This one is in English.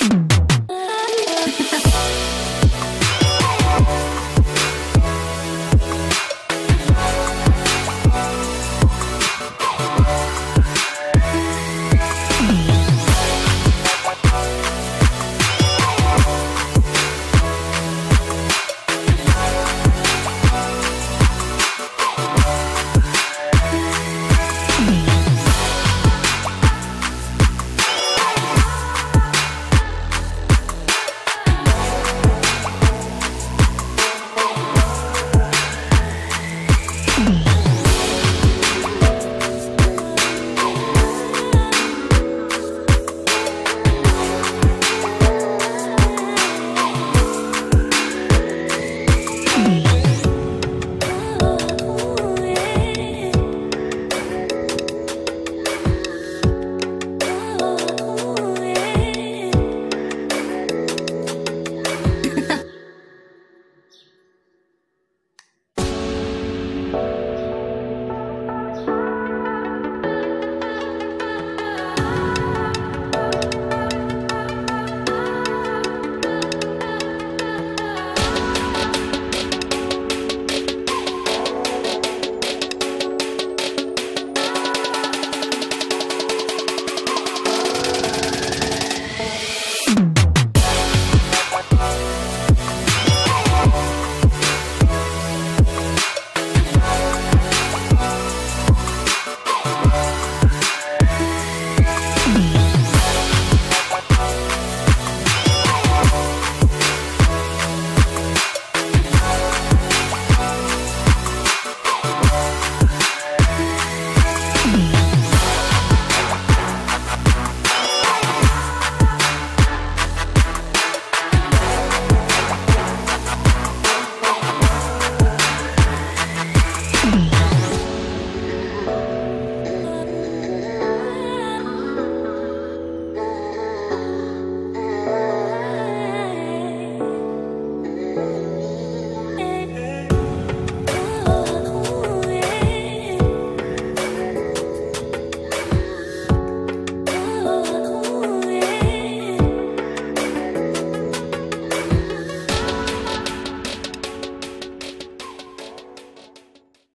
Mm-hmm.